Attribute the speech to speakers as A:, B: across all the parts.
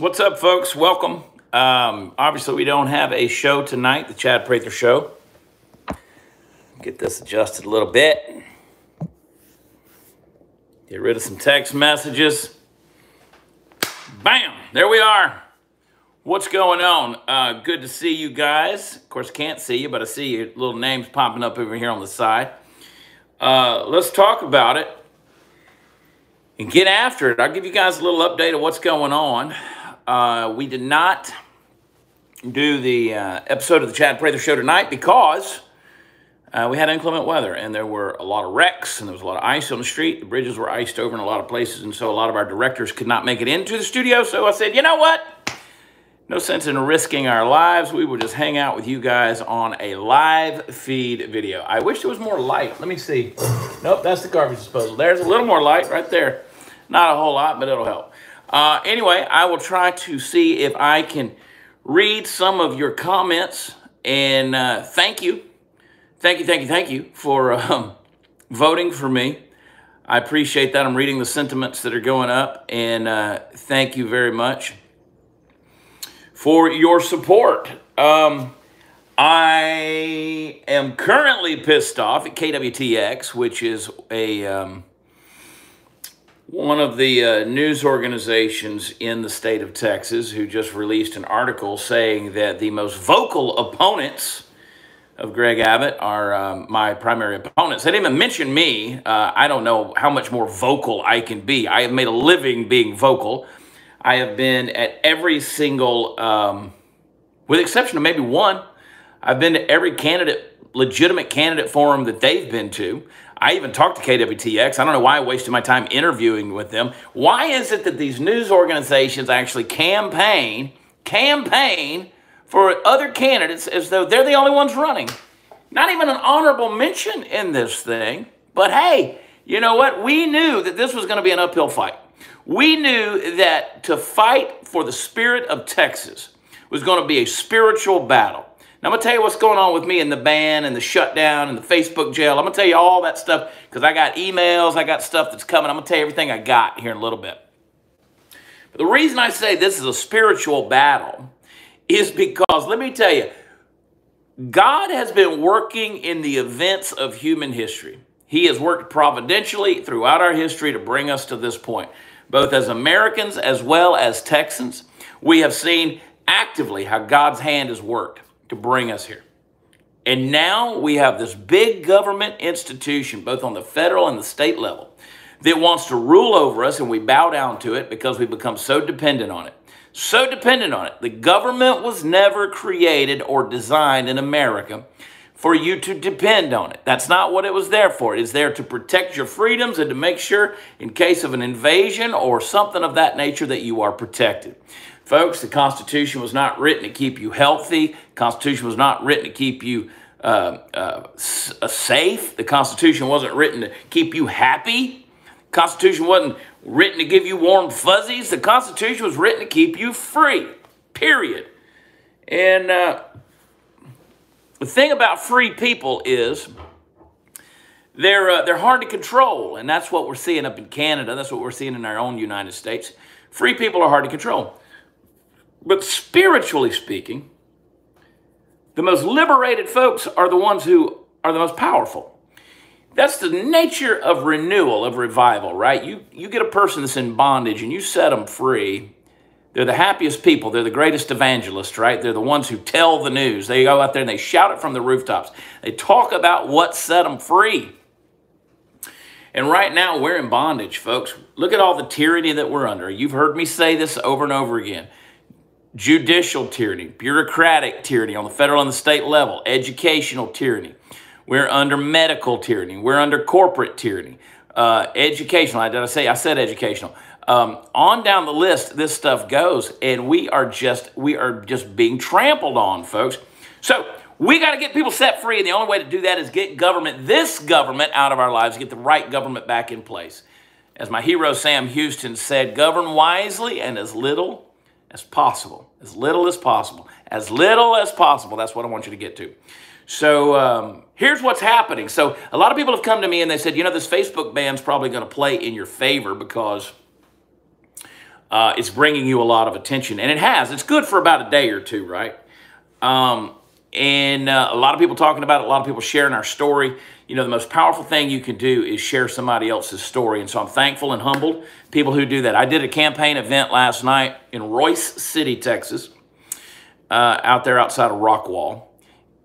A: What's up, folks? Welcome. Um, obviously, we don't have a show tonight, the Chad Prather Show. Get this adjusted a little bit. Get rid of some text messages. Bam! There we are. What's going on? Uh, good to see you guys. Of course, can't see you, but I see your little names popping up over here on the side. Uh, let's talk about it and get after it. I'll give you guys a little update of what's going on. Uh, we did not do the uh, episode of the Chad Prather Show tonight because uh, we had inclement weather and there were a lot of wrecks and there was a lot of ice on the street. The bridges were iced over in a lot of places, and so a lot of our directors could not make it into the studio. So I said, you know what? No sense in risking our lives. We will just hang out with you guys on a live feed video. I wish there was more light. Let me see. Nope, that's the garbage disposal. There's a little more light right there. Not a whole lot, but it'll help. Uh, anyway, I will try to see if I can read some of your comments and uh, thank you. Thank you, thank you, thank you for um, voting for me. I appreciate that. I'm reading the sentiments that are going up and uh, thank you very much for your support. Um, I am currently pissed off at KWTX, which is a um, one of the uh, news organizations in the state of Texas who just released an article saying that the most vocal opponents of Greg Abbott are um, my primary opponents. They didn't even mention me. Uh, I don't know how much more vocal I can be. I have made a living being vocal. I have been at every single, um, with exception of maybe one, I've been to every candidate, legitimate candidate forum that they've been to. I even talked to KWTX. I don't know why I wasted my time interviewing with them. Why is it that these news organizations actually campaign, campaign for other candidates as though they're the only ones running? Not even an honorable mention in this thing. But hey, you know what? We knew that this was going to be an uphill fight. We knew that to fight for the spirit of Texas was going to be a spiritual battle. Now, I'm going to tell you what's going on with me and the ban and the shutdown and the Facebook jail. I'm going to tell you all that stuff because I got emails, I got stuff that's coming. I'm going to tell you everything I got here in a little bit. But the reason I say this is a spiritual battle is because, let me tell you, God has been working in the events of human history. He has worked providentially throughout our history to bring us to this point. Both as Americans as well as Texans, we have seen actively how God's hand has worked to bring us here. And now we have this big government institution, both on the federal and the state level, that wants to rule over us, and we bow down to it because we become so dependent on it. So dependent on it. The government was never created or designed in America for you to depend on it. That's not what it was there for. It is there to protect your freedoms and to make sure, in case of an invasion or something of that nature, that you are protected. Folks, the Constitution was not written to keep you healthy. The Constitution was not written to keep you uh, uh, safe. The Constitution wasn't written to keep you happy. The Constitution wasn't written to give you warm fuzzies. The Constitution was written to keep you free, period. And uh, the thing about free people is they're, uh, they're hard to control, and that's what we're seeing up in Canada. That's what we're seeing in our own United States. Free people are hard to control. But spiritually speaking, the most liberated folks are the ones who are the most powerful. That's the nature of renewal, of revival, right? You, you get a person that's in bondage and you set them free. They're the happiest people. They're the greatest evangelists, right? They're the ones who tell the news. They go out there and they shout it from the rooftops. They talk about what set them free. And right now, we're in bondage, folks. Look at all the tyranny that we're under. You've heard me say this over and over again judicial tyranny, bureaucratic tyranny on the federal and the state level, educational tyranny. We're under medical tyranny. We're under corporate tyranny. Uh, educational, did I say? I said educational. Um, on down the list, this stuff goes, and we are just we are just being trampled on, folks. So we got to get people set free, and the only way to do that is get government, this government, out of our lives, get the right government back in place. As my hero Sam Houston said, govern wisely and as little as possible, as little as possible, as little as possible. That's what I want you to get to. So um, here's what's happening. So a lot of people have come to me and they said, you know, this Facebook ban's probably going to play in your favor because uh, it's bringing you a lot of attention. And it has. It's good for about a day or two, right? Um, and uh, a lot of people talking about it, a lot of people sharing our story. You know, the most powerful thing you can do is share somebody else's story. And so I'm thankful and humbled people who do that. I did a campaign event last night in Royse City, Texas, uh, out there outside of Rockwall.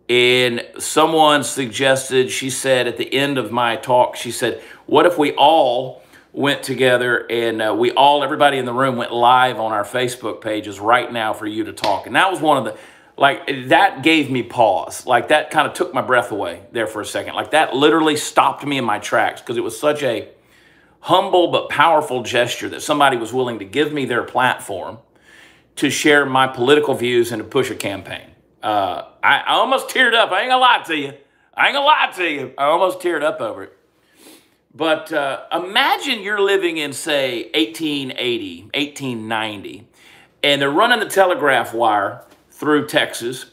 A: And someone suggested, she said at the end of my talk, she said, What if we all went together and uh, we all, everybody in the room went live on our Facebook pages right now for you to talk? And that was one of the, like, that gave me pause. Like, that kind of took my breath away there for a second. Like, that literally stopped me in my tracks because it was such a humble but powerful gesture that somebody was willing to give me their platform to share my political views and to push a campaign. Uh, I, I almost teared up. I ain't gonna lie to you. I ain't gonna lie to you. I almost teared up over it. But uh, imagine you're living in, say, 1880, 1890, and they're running the telegraph wire through Texas.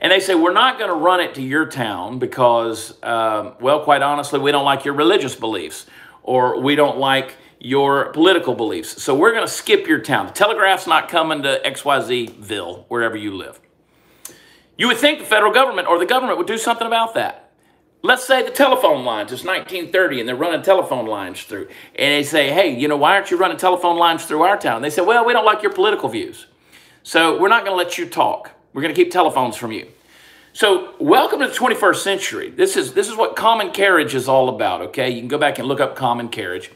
A: And they say, We're not going to run it to your town because, um, well, quite honestly, we don't like your religious beliefs or we don't like your political beliefs. So we're going to skip your town. The telegraph's not coming to XYZville, wherever you live. You would think the federal government or the government would do something about that. Let's say the telephone lines, it's 1930 and they're running telephone lines through. And they say, hey, you know, why aren't you running telephone lines through our town? They say, well, we don't like your political views. So we're not going to let you talk. We're going to keep telephones from you. So welcome to the 21st century. This is, this is what common carriage is all about, okay? You can go back and look up common carriage.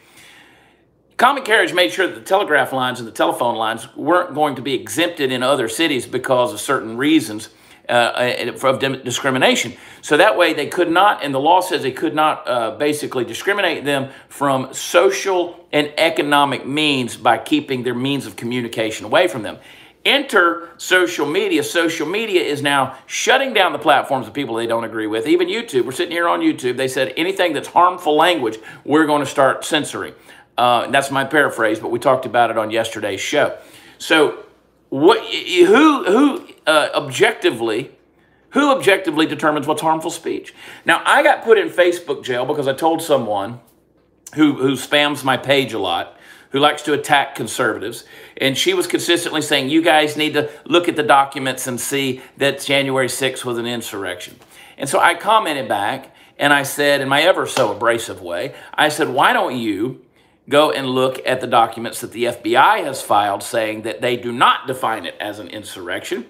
A: Common carriage made sure that the telegraph lines and the telephone lines weren't going to be exempted in other cities because of certain reasons uh, of discrimination. So that way they could not, and the law says they could not uh, basically discriminate them from social and economic means by keeping their means of communication away from them. Enter social media. Social media is now shutting down the platforms of people they don't agree with. Even YouTube. We're sitting here on YouTube. They said anything that's harmful language, we're going to start censoring. Uh, that's my paraphrase, but we talked about it on yesterday's show. So what, who, who uh, objectively, who objectively determines what's harmful speech? Now, I got put in Facebook jail because I told someone who, who spams my page a lot, who likes to attack conservatives, and she was consistently saying, you guys need to look at the documents and see that January 6th was an insurrection. And so I commented back, and I said, in my ever so abrasive way, I said, why don't you go and look at the documents that the FBI has filed saying that they do not define it as an insurrection.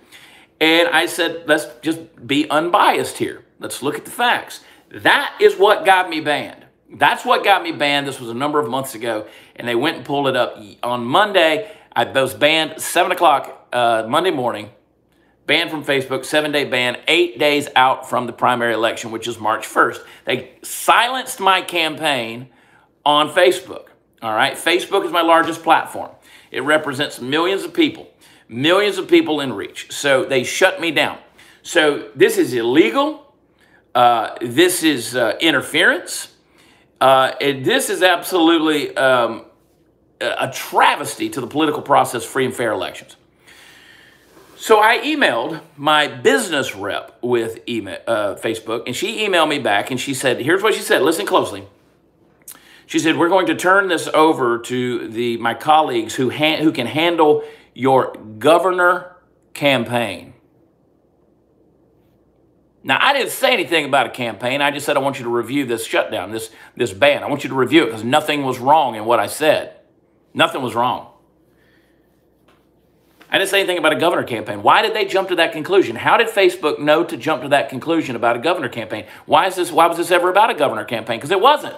A: And I said, let's just be unbiased here. Let's look at the facts. That is what got me banned. That's what got me banned. This was a number of months ago, and they went and pulled it up. On Monday, I was banned 7 o'clock uh, Monday morning, banned from Facebook, seven-day ban, eight days out from the primary election, which is March 1st. They silenced my campaign on Facebook. All right, Facebook is my largest platform. It represents millions of people, millions of people in reach. So they shut me down. So this is illegal. Uh, this is uh, interference. Uh, and this is absolutely um, a travesty to the political process, free and fair elections. So I emailed my business rep with email, uh, Facebook, and she emailed me back, and she said, here's what she said. Listen closely. She said, we're going to turn this over to the my colleagues who, who can handle your governor campaign. Now, I didn't say anything about a campaign. I just said I want you to review this shutdown, this, this ban. I want you to review it because nothing was wrong in what I said. Nothing was wrong. I didn't say anything about a governor campaign. Why did they jump to that conclusion? How did Facebook know to jump to that conclusion about a governor campaign? Why is this? Why was this ever about a governor campaign? Because it wasn't.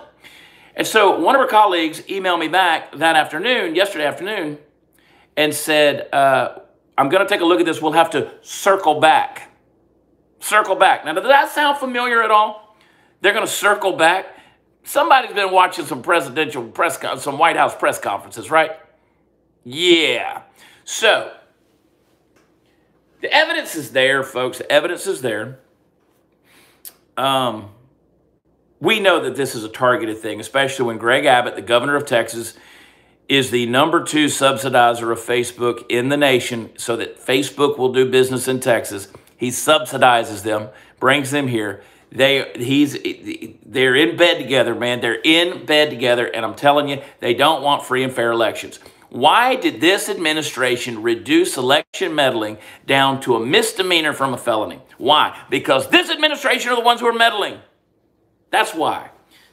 A: And so one of her colleagues emailed me back that afternoon, yesterday afternoon, and said, uh, I'm going to take a look at this. We'll have to circle back. Circle back. Now, does that sound familiar at all? They're going to circle back. Somebody's been watching some presidential press, some White House press conferences, right? Yeah. So, the evidence is there, folks. The evidence is there. Um, we know that this is a targeted thing, especially when Greg Abbott, the governor of Texas, is the number two subsidizer of Facebook in the nation so that Facebook will do business in Texas. He subsidizes them, brings them here. They he's they're in bed together, man. They're in bed together, and I'm telling you, they don't want free and fair elections. Why did this administration reduce election meddling down to a misdemeanor from a felony? Why? Because this administration are the ones who are meddling. That's why.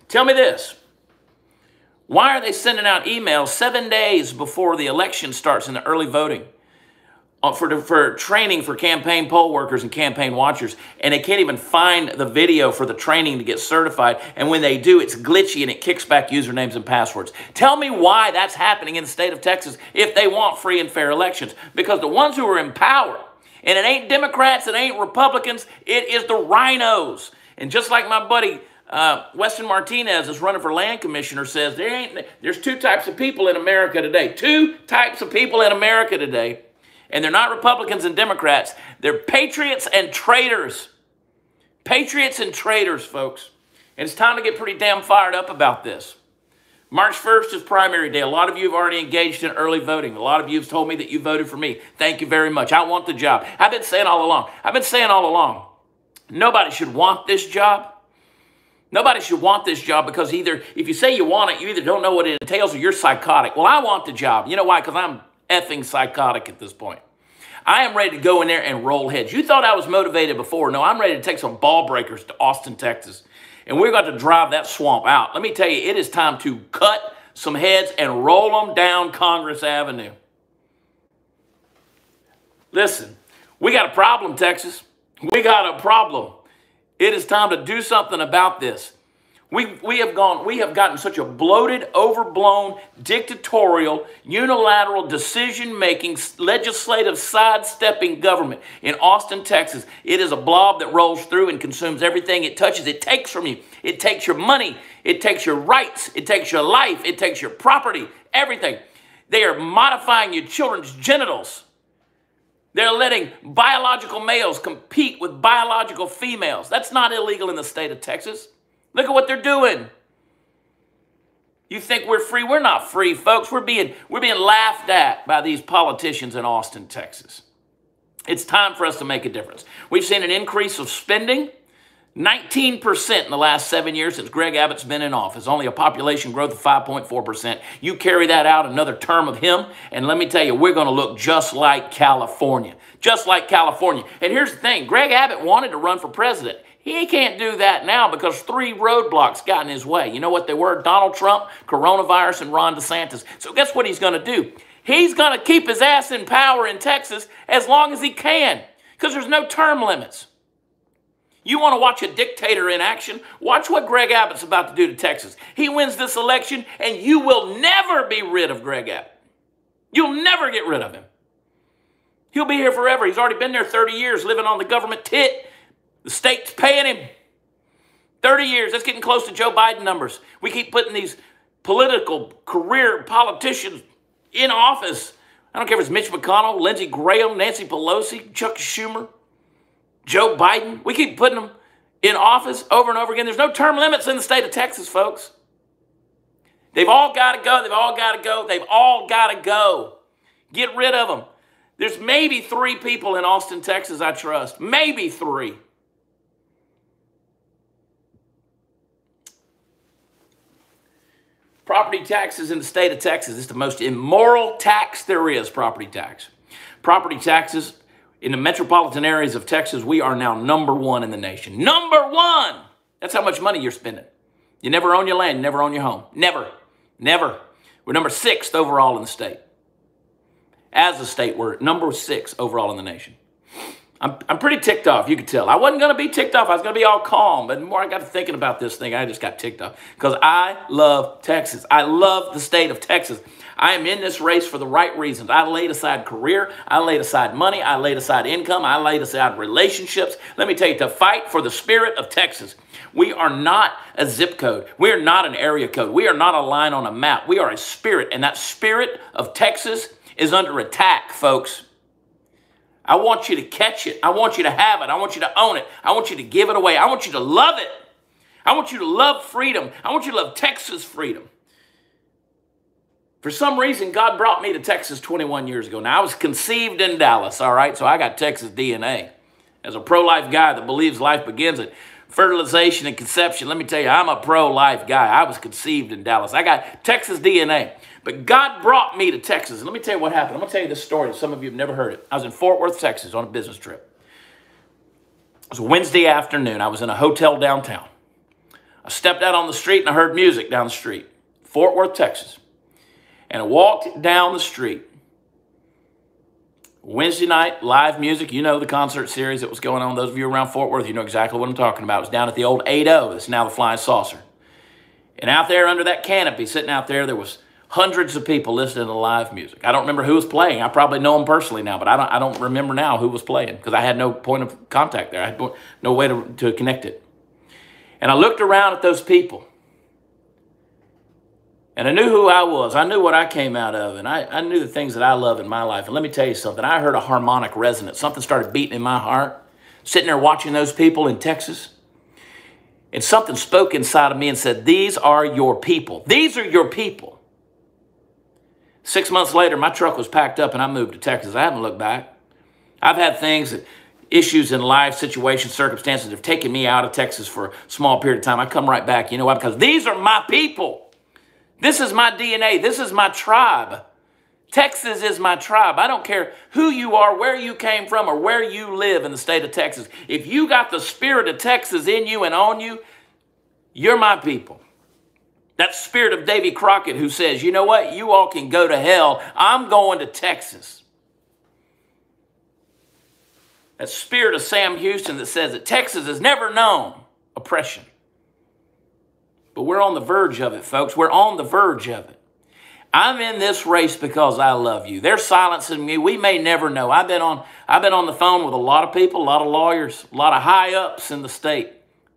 A: Tell me this. Why are they sending out emails seven days before the election starts in the early voting? Uh, for, for training for campaign poll workers and campaign watchers, and they can't even find the video for the training to get certified. And when they do, it's glitchy and it kicks back usernames and passwords. Tell me why that's happening in the state of Texas if they want free and fair elections. Because the ones who are in power, and it ain't Democrats, it ain't Republicans, it is the RINOs. And just like my buddy uh, Weston Martinez is running for land commissioner says there ain't there's two types of people in America today. Two types of people in America today and they're not Republicans and Democrats. They're patriots and traitors. Patriots and traitors, folks. And it's time to get pretty damn fired up about this. March 1st is primary day. A lot of you have already engaged in early voting. A lot of you have told me that you voted for me. Thank you very much. I want the job. I've been saying all along. I've been saying all along. Nobody should want this job. Nobody should want this job because either, if you say you want it, you either don't know what it entails or you're psychotic. Well, I want the job. You know why? Because I'm effing psychotic at this point. I am ready to go in there and roll heads. You thought I was motivated before. No, I'm ready to take some ball breakers to Austin, Texas. And we're going to drive that swamp out. Let me tell you, it is time to cut some heads and roll them down Congress Avenue. Listen, we got a problem, Texas. We got a problem. It is time to do something about this. We, we have gone, we have gotten such a bloated, overblown, dictatorial, unilateral decision-making, legislative sidestepping government in Austin, Texas. It is a blob that rolls through and consumes everything it touches. It takes from you. It takes your money. It takes your rights. It takes your life. It takes your property, everything. They are modifying your children's genitals. They're letting biological males compete with biological females. That's not illegal in the state of Texas. Look at what they're doing. You think we're free? We're not free, folks. We're being, we're being laughed at by these politicians in Austin, Texas. It's time for us to make a difference. We've seen an increase of spending, 19% in the last seven years since Greg Abbott's been in office, only a population growth of 5.4%. You carry that out another term of him, and let me tell you, we're going to look just like California. Just like California. And here's the thing Greg Abbott wanted to run for president. He can't do that now because three roadblocks got in his way. You know what they were? Donald Trump, coronavirus, and Ron DeSantis. So guess what he's going to do? He's going to keep his ass in power in Texas as long as he can because there's no term limits. You want to watch a dictator in action? Watch what Greg Abbott's about to do to Texas. He wins this election, and you will never be rid of Greg Abbott. You'll never get rid of him. He'll be here forever. He's already been there 30 years living on the government tit the state's paying him 30 years. That's getting close to Joe Biden numbers. We keep putting these political career politicians in office. I don't care if it's Mitch McConnell, Lindsey Graham, Nancy Pelosi, Chuck Schumer, Joe Biden. We keep putting them in office over and over again. There's no term limits in the state of Texas, folks. They've all got to go. They've all got to go. They've all got to go. Get rid of them. There's maybe three people in Austin, Texas I trust. Maybe three. Property taxes in the state of Texas is the most immoral tax there is, property tax. Property taxes in the metropolitan areas of Texas, we are now number one in the nation. Number one! That's how much money you're spending. You never own your land, you never own your home. Never. Never. We're number sixth overall in the state. As a state, we're number six overall in the nation. I'm, I'm pretty ticked off, you can tell. I wasn't going to be ticked off. I was going to be all calm. But the more I got to thinking about this thing, I just got ticked off. Because I love Texas. I love the state of Texas. I am in this race for the right reasons. I laid aside career. I laid aside money. I laid aside income. I laid aside relationships. Let me tell you, to fight for the spirit of Texas. We are not a zip code. We are not an area code. We are not a line on a map. We are a spirit. And that spirit of Texas is under attack, folks. I want you to catch it. I want you to have it. I want you to own it. I want you to give it away. I want you to love it. I want you to love freedom. I want you to love Texas freedom. For some reason, God brought me to Texas 21 years ago. Now, I was conceived in Dallas, all right? So I got Texas DNA. As a pro life guy that believes life begins at fertilization and conception, let me tell you, I'm a pro life guy. I was conceived in Dallas. I got Texas DNA. But God brought me to Texas. And let me tell you what happened. I'm going to tell you this story. Some of you have never heard it. I was in Fort Worth, Texas on a business trip. It was Wednesday afternoon. I was in a hotel downtown. I stepped out on the street and I heard music down the street, Fort Worth, Texas. And walked down the street. Wednesday night, live music. You know the concert series that was going on. Those of you around Fort Worth, you know exactly what I'm talking about. It was down at the old 8 It's now the Flying Saucer. And out there under that canopy, sitting out there, there was hundreds of people listening to live music. I don't remember who was playing. I probably know them personally now, but I don't, I don't remember now who was playing because I had no point of contact there. I had no way to, to connect it. And I looked around at those people. And I knew who I was. I knew what I came out of. And I, I knew the things that I love in my life. And let me tell you something. I heard a harmonic resonance. Something started beating in my heart. Sitting there watching those people in Texas. And something spoke inside of me and said, These are your people. These are your people. Six months later, my truck was packed up and I moved to Texas. I haven't looked back. I've had things, issues in life, situations, circumstances have taken me out of Texas for a small period of time. I come right back. You know why? Because these are my people. This is my DNA. This is my tribe. Texas is my tribe. I don't care who you are, where you came from, or where you live in the state of Texas. If you got the spirit of Texas in you and on you, you're my people. That spirit of Davy Crockett who says, you know what, you all can go to hell. I'm going to Texas. That spirit of Sam Houston that says that Texas has never known oppression. But we're on the verge of it, folks. We're on the verge of it. I'm in this race because I love you. They're silencing me. We may never know. I've been on I've been on the phone with a lot of people, a lot of lawyers, a lot of high ups in the state,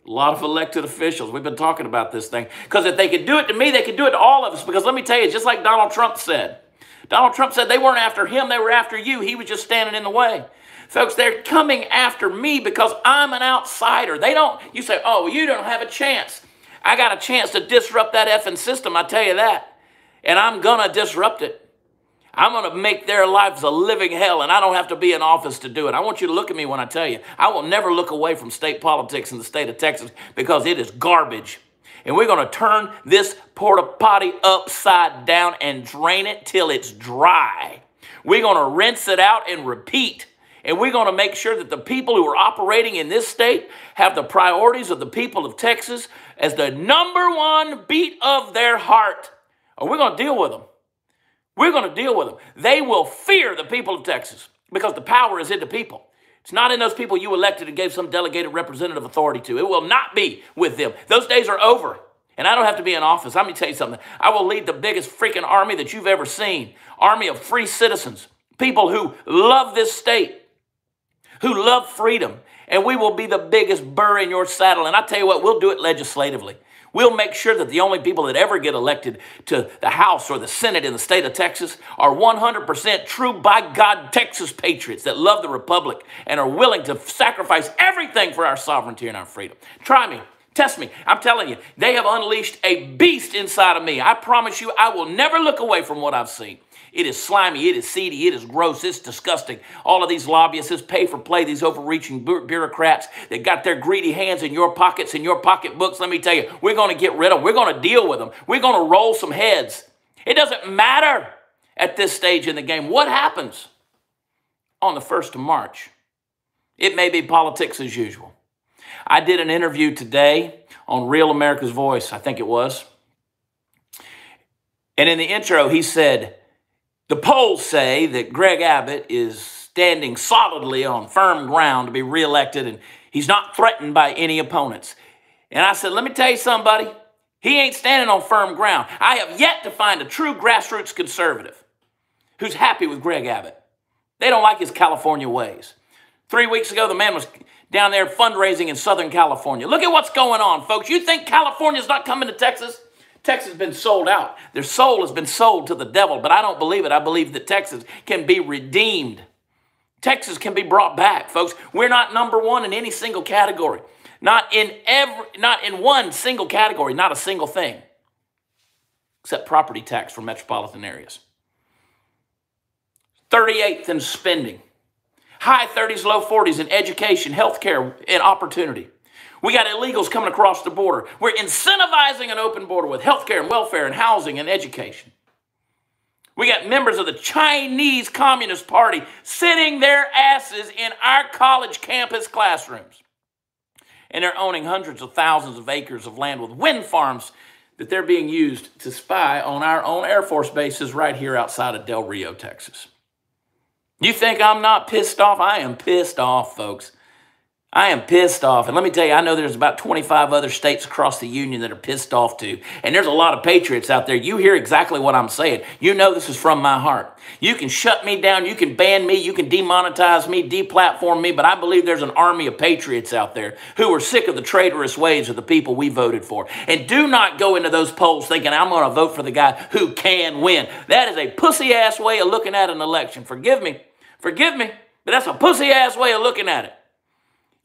A: a lot of elected officials. We've been talking about this thing. Because if they could do it to me, they could do it to all of us. Because let me tell you, just like Donald Trump said, Donald Trump said they weren't after him, they were after you. He was just standing in the way. Folks, they're coming after me because I'm an outsider. They don't, you say, oh, you don't have a chance. I got a chance to disrupt that effing system, I tell you that. And I'm going to disrupt it. I'm going to make their lives a living hell, and I don't have to be in office to do it. I want you to look at me when I tell you. I will never look away from state politics in the state of Texas because it is garbage. And we're going to turn this porta potty upside down and drain it till it's dry. We're going to rinse it out and repeat. And we're going to make sure that the people who are operating in this state have the priorities of the people of Texas as the number one beat of their heart. Or we're going to deal with them. We're going to deal with them. They will fear the people of Texas because the power is in the people. It's not in those people you elected and gave some delegated representative authority to. It will not be with them. Those days are over. And I don't have to be in office. Let me tell you something. I will lead the biggest freaking army that you've ever seen. Army of free citizens. People who love this state who love freedom. And we will be the biggest burr in your saddle. And I tell you what, we'll do it legislatively. We'll make sure that the only people that ever get elected to the House or the Senate in the state of Texas are 100% true by God Texas patriots that love the Republic and are willing to sacrifice everything for our sovereignty and our freedom. Try me. Test me. I'm telling you, they have unleashed a beast inside of me. I promise you, I will never look away from what I've seen. It is slimy, it is seedy, it is gross, it's disgusting. All of these lobbyists, this pay for play, these overreaching bureaucrats that got their greedy hands in your pockets and your pocketbooks, let me tell you, we're going to get rid of them. We're going to deal with them. We're going to roll some heads. It doesn't matter at this stage in the game what happens on the 1st of March. It may be politics as usual. I did an interview today on Real America's Voice, I think it was. And in the intro, he said, the polls say that Greg Abbott is standing solidly on firm ground to be reelected and he's not threatened by any opponents. And I said, let me tell you somebody, he ain't standing on firm ground. I have yet to find a true grassroots conservative who's happy with Greg Abbott. They don't like his California ways. Three weeks ago, the man was down there fundraising in Southern California. Look at what's going on, folks. You think California's not coming to Texas? Texas has been sold out. Their soul has been sold to the devil, but I don't believe it. I believe that Texas can be redeemed. Texas can be brought back, folks. We're not number one in any single category. Not in every, not in one single category, not a single thing. Except property tax for metropolitan areas. 38th in spending. High 30s, low 40s in education, healthcare, and opportunity. We got illegals coming across the border. We're incentivizing an open border with health care and welfare and housing and education. We got members of the Chinese Communist Party sitting their asses in our college campus classrooms. And they're owning hundreds of thousands of acres of land with wind farms that they're being used to spy on our own Air Force bases right here outside of Del Rio, Texas. You think I'm not pissed off? I am pissed off, folks. I am pissed off. And let me tell you, I know there's about 25 other states across the union that are pissed off too. And there's a lot of patriots out there. You hear exactly what I'm saying. You know this is from my heart. You can shut me down, you can ban me, you can demonetize me, deplatform me, but I believe there's an army of patriots out there who are sick of the traitorous ways of the people we voted for. And do not go into those polls thinking I'm going to vote for the guy who can win. That is a pussy ass way of looking at an election. Forgive me. Forgive me, but that's a pussy ass way of looking at it.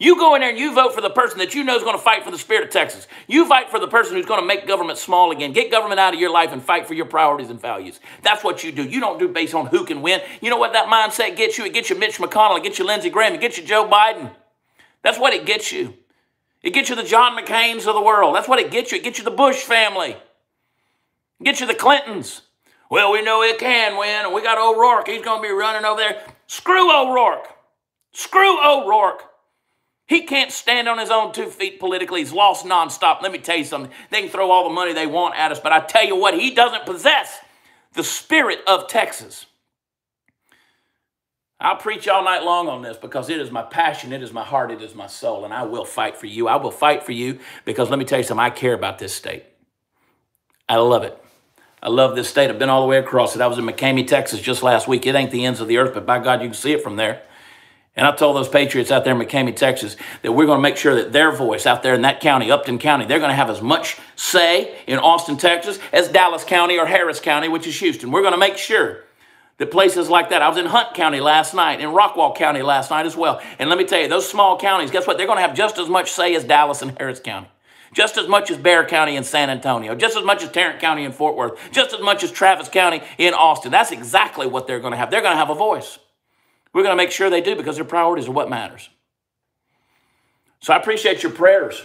A: You go in there and you vote for the person that you know is going to fight for the spirit of Texas. You fight for the person who's going to make government small again. Get government out of your life and fight for your priorities and values. That's what you do. You don't do based on who can win. You know what that mindset gets you? It gets you Mitch McConnell, it gets you Lindsey Graham, it gets you Joe Biden. That's what it gets you. It gets you the John McCain's of the world. That's what it gets you. It gets you the Bush family. It gets you the Clintons. Well, we know it can win, and we got O'Rourke. He's going to be running over there. Screw O'Rourke. Screw O'Rourke. He can't stand on his own two feet politically. He's lost nonstop. Let me tell you something. They can throw all the money they want at us, but I tell you what, he doesn't possess the spirit of Texas. I'll preach all night long on this because it is my passion, it is my heart, it is my soul, and I will fight for you. I will fight for you because let me tell you something, I care about this state. I love it. I love this state. I've been all the way across it. I was in McCamey, Texas just last week. It ain't the ends of the earth, but by God, you can see it from there. And I told those patriots out there in McCamey, Texas, that we're going to make sure that their voice out there in that county, Upton County, they're going to have as much say in Austin, Texas, as Dallas County or Harris County, which is Houston. We're going to make sure that places like that. I was in Hunt County last night, in Rockwall County last night as well. And let me tell you, those small counties, guess what? They're going to have just as much say as Dallas and Harris County. Just as much as Bexar County in San Antonio, just as much as Tarrant County in Fort Worth, just as much as Travis County in Austin. That's exactly what they're going to have. They're going to have a voice. We're going to make sure they do because their priorities are what matters. So I appreciate your prayers.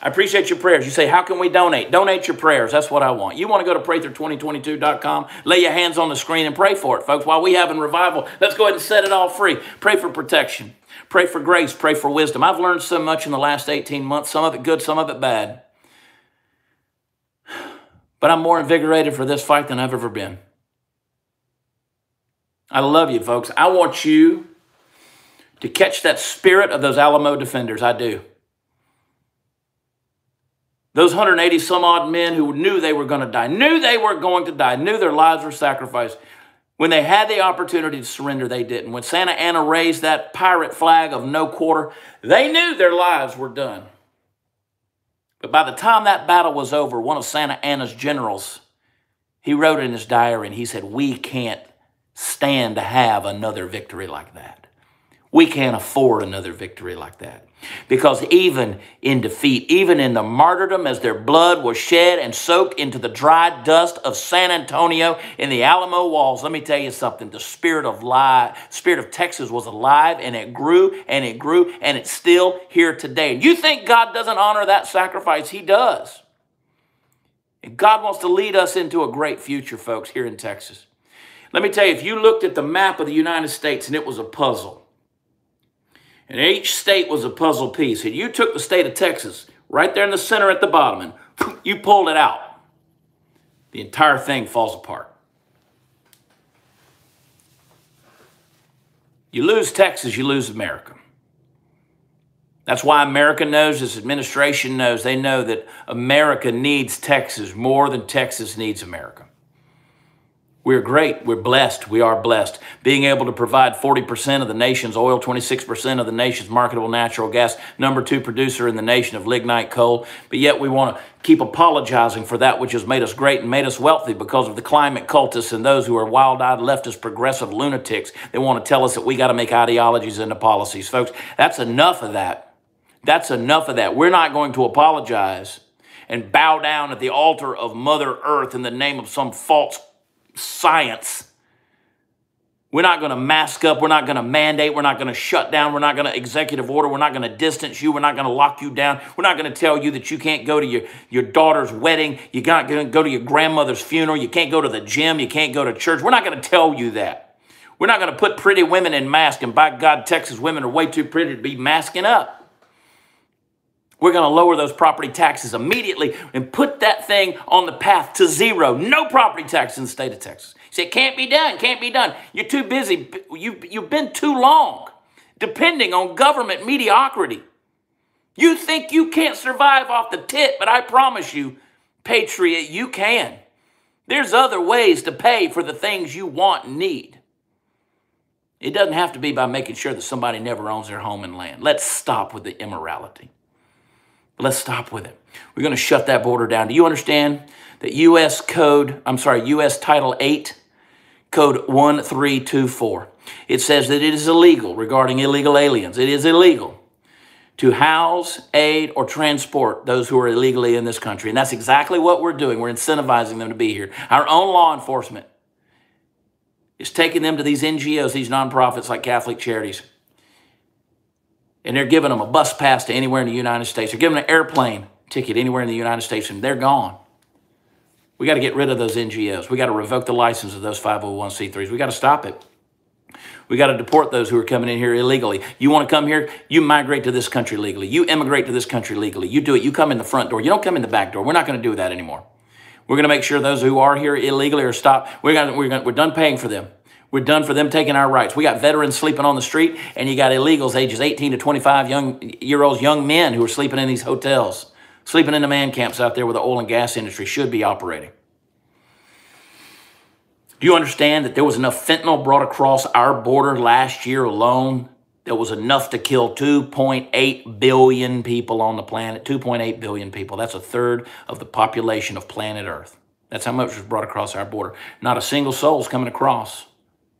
A: I appreciate your prayers. You say, How can we donate? Donate your prayers. That's what I want. You want to go to praythrough2022.com, lay your hands on the screen and pray for it, folks. While we have in revival, let's go ahead and set it all free. Pray for protection, pray for grace, pray for wisdom. I've learned so much in the last 18 months, some of it good, some of it bad. But I'm more invigorated for this fight than I've ever been. I love you, folks. I want you to catch that spirit of those Alamo defenders. I do. Those 180 some odd men who knew they were going to die, knew they were going to die, knew their lives were sacrificed. When they had the opportunity to surrender, they didn't. When Santa Anna raised that pirate flag of no quarter, they knew their lives were done. But by the time that battle was over, one of Santa Anna's generals, he wrote in his diary and he said, We can't stand to have another victory like that. We can't afford another victory like that. Because even in defeat, even in the martyrdom as their blood was shed and soaked into the dry dust of San Antonio in the Alamo walls, let me tell you something. The spirit of life, spirit of Texas was alive and it grew and it grew and it's still here today. You think God doesn't honor that sacrifice? He does. And God wants to lead us into a great future, folks, here in Texas. Let me tell you, if you looked at the map of the United States and it was a puzzle, and each state was a puzzle piece, and you took the state of Texas right there in the center at the bottom and you pulled it out, the entire thing falls apart. You lose Texas, you lose America. That's why America knows, this administration knows, they know that America needs Texas more than Texas needs America. We're great. We're blessed. We are blessed. Being able to provide 40% of the nation's oil, 26% of the nation's marketable natural gas, number two producer in the nation of lignite coal. But yet we want to keep apologizing for that which has made us great and made us wealthy because of the climate cultists and those who are wild eyed leftist progressive lunatics They want to tell us that we got to make ideologies into policies. Folks, that's enough of that. That's enough of that. We're not going to apologize and bow down at the altar of Mother Earth in the name of some false science. We're not going to mask up. We're not going to mandate. We're not going to shut down. We're not going to executive order. We're not going to distance you. We're not going to lock you down. We're not going to tell you that you can't go to your, your daughter's wedding. Going to go to your grandmother's funeral. You can't go to the gym. You can't go to church. We're not going to tell you that. We're not going to put pretty women in masks. And by God, Texas women are way too pretty to be masking up. We're going to lower those property taxes immediately and put that thing on the path to zero. No property tax in the state of Texas. You say, it can't be done, can't be done. You're too busy. You, you've been too long depending on government mediocrity. You think you can't survive off the tit, but I promise you, Patriot, you can. There's other ways to pay for the things you want and need. It doesn't have to be by making sure that somebody never owns their home and land. Let's stop with the immorality. Let's stop with it. We're going to shut that border down. Do you understand that U.S. Code, I'm sorry, U.S. Title 8, Code 1324, it says that it is illegal regarding illegal aliens. It is illegal to house, aid, or transport those who are illegally in this country. And that's exactly what we're doing. We're incentivizing them to be here. Our own law enforcement is taking them to these NGOs, these nonprofits like Catholic Charities, and they're giving them a bus pass to anywhere in the United States. They're giving an airplane ticket anywhere in the United States, and they're gone. We got to get rid of those NGOs. We got to revoke the license of those 501c3s. We got to stop it. We got to deport those who are coming in here illegally. You want to come here? You migrate to this country legally. You immigrate to this country legally. You do it. You come in the front door. You don't come in the back door. We're not going to do that anymore. We're going to make sure those who are here illegally are stopped. We're, gonna, we're, gonna, we're done paying for them. We're done for them taking our rights. We got veterans sleeping on the street, and you got illegals ages 18 to 25 young year olds, young men who are sleeping in these hotels, sleeping in the man camps out there where the oil and gas industry should be operating. Do you understand that there was enough fentanyl brought across our border last year alone that was enough to kill 2.8 billion people on the planet? 2.8 billion people. That's a third of the population of planet Earth. That's how much was brought across our border. Not a single soul is coming across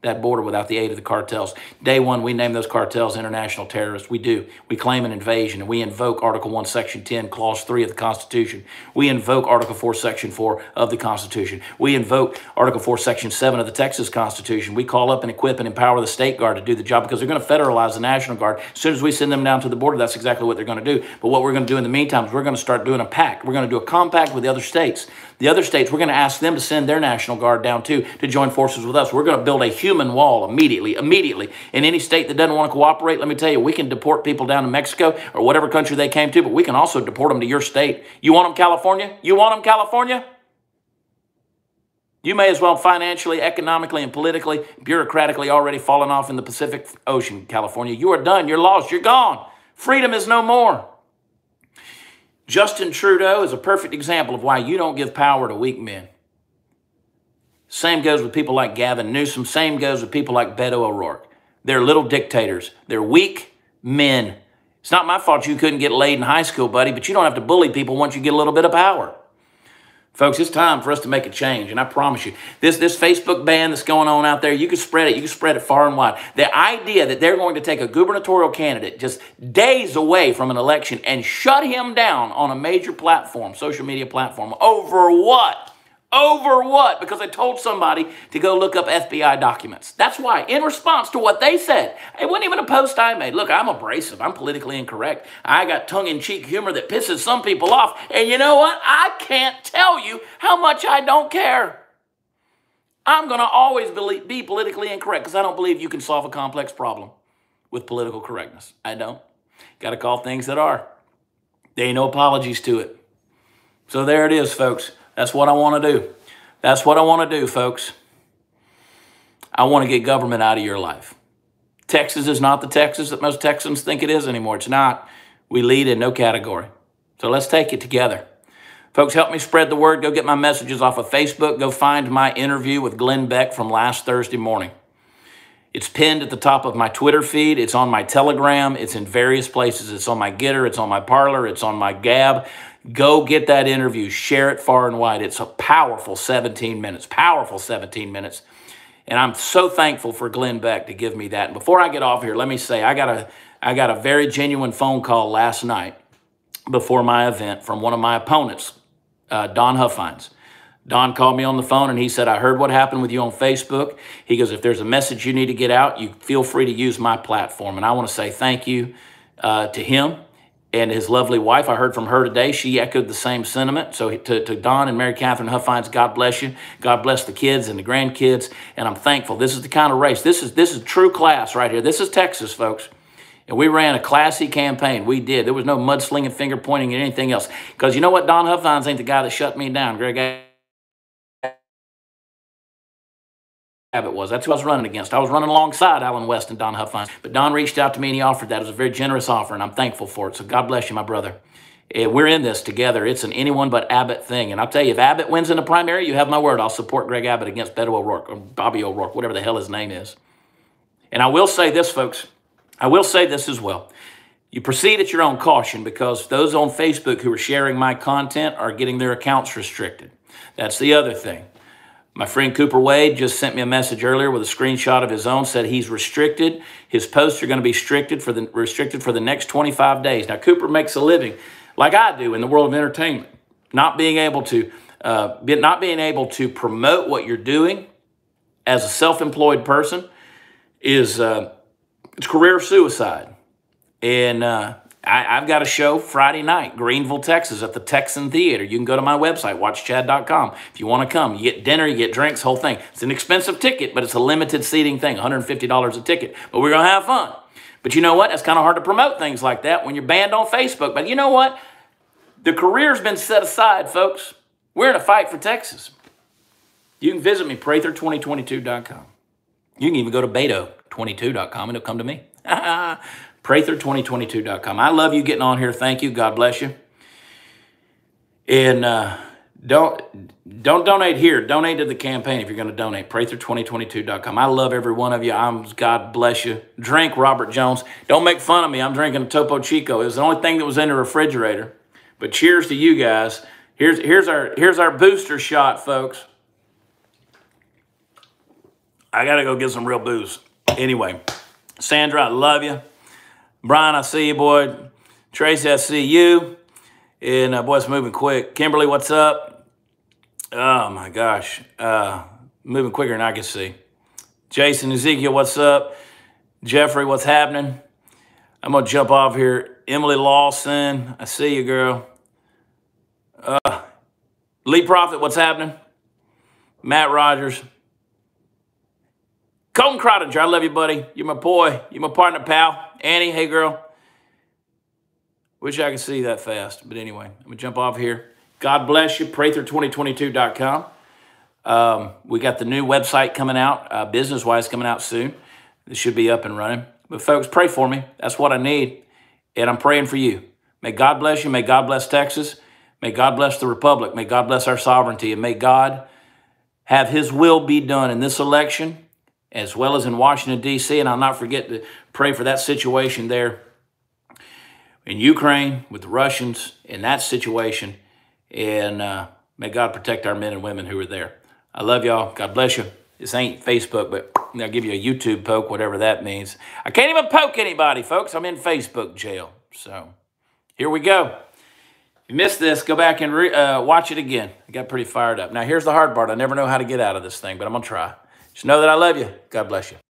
A: that border without the aid of the cartels. Day one, we name those cartels international terrorists. We do. We claim an invasion, and we invoke Article 1, Section 10, Clause 3 of the Constitution. We invoke Article 4, Section 4 of the Constitution. We invoke Article 4, Section 7 of the Texas Constitution. We call up and equip and empower the State Guard to do the job because they're going to federalize the National Guard. As soon as we send them down to the border, that's exactly what they're going to do. But what we're going to do in the meantime is we're going to start doing a pact. We're going to do a compact with the other states. The other states, we're going to ask them to send their National Guard down too to join forces with us. We're going to build a human wall immediately, immediately. In any state that doesn't want to cooperate, let me tell you, we can deport people down to Mexico or whatever country they came to, but we can also deport them to your state. You want them California? You want them California? You may as well financially, economically, and politically, bureaucratically already fallen off in the Pacific Ocean, California. You are done. You're lost. You're gone. Freedom is no more. Justin Trudeau is a perfect example of why you don't give power to weak men. Same goes with people like Gavin Newsom. Same goes with people like Beto O'Rourke. They're little dictators. They're weak men. It's not my fault you couldn't get laid in high school, buddy, but you don't have to bully people once you get a little bit of power. Folks, it's time for us to make a change, and I promise you, this, this Facebook ban that's going on out there, you can spread it. You can spread it far and wide. The idea that they're going to take a gubernatorial candidate just days away from an election and shut him down on a major platform, social media platform, over what? Over what? Because I told somebody to go look up FBI documents. That's why, in response to what they said, it wasn't even a post I made. Look, I'm abrasive. I'm politically incorrect. I got tongue in cheek humor that pisses some people off. And you know what? I can't tell you how much I don't care. I'm going to always be politically incorrect because I don't believe you can solve a complex problem with political correctness. I don't. Got to call things that are. There ain't no apologies to it. So there it is, folks. That's what I want to do. That's what I want to do, folks. I want to get government out of your life. Texas is not the Texas that most Texans think it is anymore. It's not. We lead in no category. So let's take it together. Folks, help me spread the word. Go get my messages off of Facebook. Go find my interview with Glenn Beck from last Thursday morning. It's pinned at the top of my Twitter feed. It's on my Telegram. It's in various places. It's on my Gettr. It's on my Parler. It's on my Gab. Go get that interview. Share it far and wide. It's a powerful 17 minutes. Powerful 17 minutes. And I'm so thankful for Glenn Beck to give me that. And before I get off here, let me say I got a I got a very genuine phone call last night before my event from one of my opponents, uh, Don Huffines. Don called me on the phone and he said, I heard what happened with you on Facebook. He goes, if there's a message you need to get out, you feel free to use my platform. And I want to say thank you uh, to him and his lovely wife. I heard from her today. She echoed the same sentiment. So to, to Don and Mary Catherine Huffines, God bless you. God bless the kids and the grandkids. And I'm thankful. This is the kind of race. This is this is true class right here. This is Texas, folks. And we ran a classy campaign. We did. There was no mudslinging, finger pointing, and anything else. Because you know what? Don Huffines ain't the guy that shut me down. Greg Abbott was. That's who I was running against. I was running alongside Allen West and Don Huffines. But Don reached out to me and he offered that. It was a very generous offer, and I'm thankful for it. So God bless you, my brother. Eh, we're in this together. It's an anyone but Abbott thing. And I'll tell you, if Abbott wins in the primary, you have my word. I'll support Greg Abbott against Beto O'Rourke or Bobby O'Rourke, whatever the hell his name is. And I will say this, folks. I will say this as well. You proceed at your own caution because those on Facebook who are sharing my content are getting their accounts restricted. That's the other thing. My friend Cooper Wade just sent me a message earlier with a screenshot of his own, said he's restricted. His posts are going to be restricted for the restricted for the next 25 days. Now, Cooper makes a living like I do in the world of entertainment, not being able to uh, not being able to promote what you're doing as a self-employed person is uh, it's career suicide. And uh, I, have got a show Friday night, Greenville, Texas, at the Texan Theater. You can go to my website, watchchad.com. If you want to come, you get dinner, you get drinks, whole thing. It's an expensive ticket, but it's a limited seating thing, $150 a ticket. But we're going to have fun. But you know what? It's kind of hard to promote things like that when you're banned on Facebook. But you know what? The career's been set aside, folks. We're in a fight for Texas. You can visit me, prather2022.com. You can even go to beto22.com and it'll come to me. Prather2022.com. I love you getting on here. Thank you. God bless you. And uh, don't don't donate here. Donate to the campaign if you're going to donate. Prather2022.com. I love every one of you. I'm God bless you. Drink Robert Jones. Don't make fun of me. I'm drinking Topo Chico. It was the only thing that was in the refrigerator. But cheers to you guys. Here's here's our here's our booster shot, folks. I gotta go get some real booze. Anyway, Sandra, I love you. Brian, I see you, boy. Tracy, I see you. And uh, boy, it's moving quick. Kimberly, what's up? Oh my gosh, uh, moving quicker than I can see. Jason, Ezekiel, what's up? Jeffrey, what's happening? I'm gonna jump off here. Emily Lawson, I see you, girl. Uh, Lee Prophet, what's happening? Matt Rogers. Colton Crottinger, I love you, buddy. You're my boy. You're my partner, pal. Annie, hey, girl. Wish I could see that fast. But anyway, I'm going to jump off here. God bless you. Prather2022.com. Um, we got the new website coming out, uh, business-wise, coming out soon. This should be up and running. But folks, pray for me. That's what I need. And I'm praying for you. May God bless you. May God bless Texas. May God bless the Republic. May God bless our sovereignty. And may God have his will be done in this election as well as in Washington, D.C. And I'll not forget to pray for that situation there in Ukraine with the Russians in that situation. And uh, may God protect our men and women who are there. I love y'all. God bless you. This ain't Facebook, but I'll give you a YouTube poke, whatever that means. I can't even poke anybody, folks. I'm in Facebook jail. So here we go. If you missed this, go back and uh, watch it again. I got pretty fired up. Now, here's the hard part. I never know how to get out of this thing, but I'm going to try. Just know that I love you. God bless you.